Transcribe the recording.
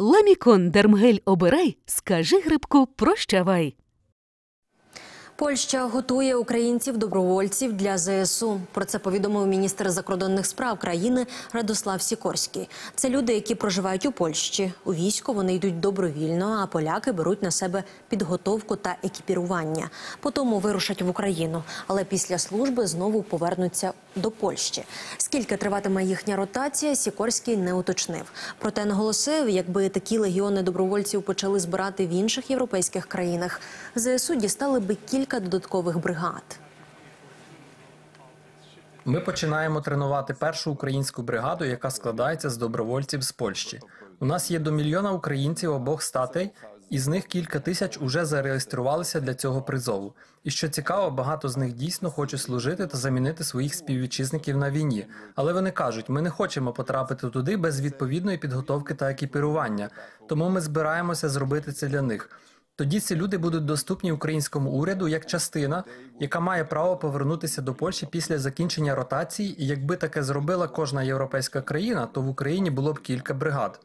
Ламікон Дермгель обирай, скажи грибку прощавай. Польща готує українців-добровольців для ЗСУ. Про це повідомив міністр закордонних справ країни Радослав Сікорський. Це люди, які проживають у Польщі. У військо вони йдуть добровільно, а поляки беруть на себе підготовку та екіпірування. Потім вирушать в Україну, але після служби знову повернуться до Польщі. Скільки триватиме їхня ротація, Сікорський не уточнив. Проте наголосив, якби такі легіони добровольців почали збирати в інших європейських країнах, ЗСУ дістали би кілька додаткових бригад. Ми починаємо тренувати першу українську бригаду, яка складається з добровольців з Польщі. У нас є до мільйона українців обох статей, із них кілька тисяч уже зареєструвалися для цього призову. І що цікаво, багато з них дійсно хочуть служити та замінити своїх співвітчизників на війні. Але вони кажуть, ми не хочемо потрапити туди без відповідної підготовки та екіпірування. Тому ми збираємося зробити це для них. Тоді ці люди будуть доступні українському уряду як частина, яка має право повернутися до Польщі після закінчення ротації. І якби таке зробила кожна європейська країна, то в Україні було б кілька бригад.